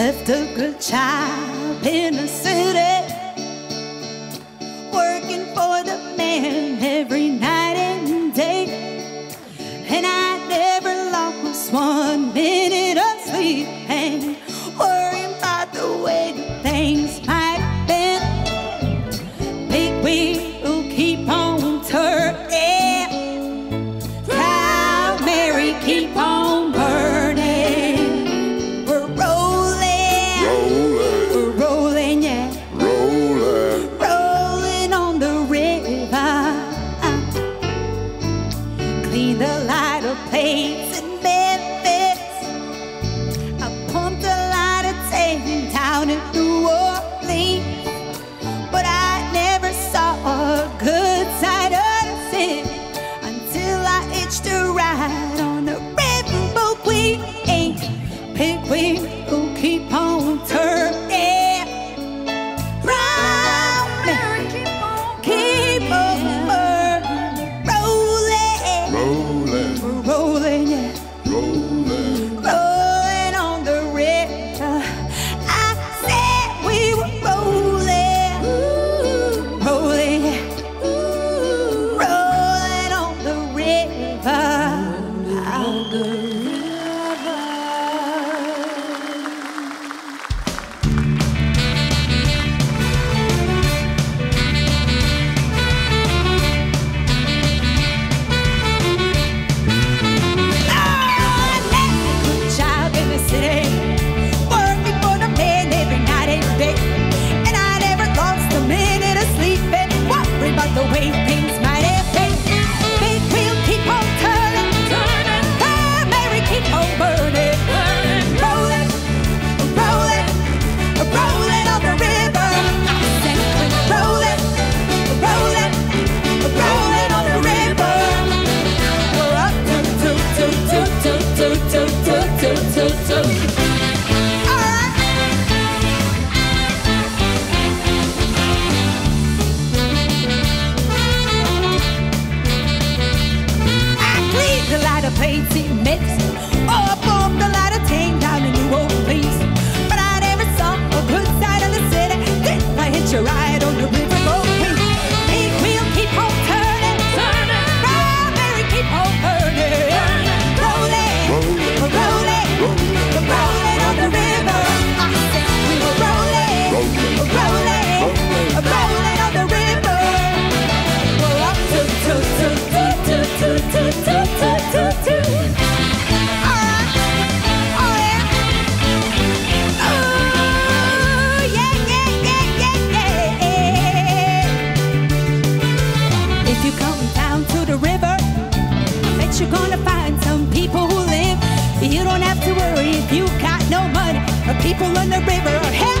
left a good job in the city, working for the man every night and day. And I never lost one minute of sleep. And plates in Memphis. I pumped a lot of tank down in New Orleans, but I never saw a good side of the city until I itched a ride on the Rainbow Queen, pink queen who keep on turning. beats he. you're gonna find some people who live. You don't have to worry if you got no money, or people on the river, or hell.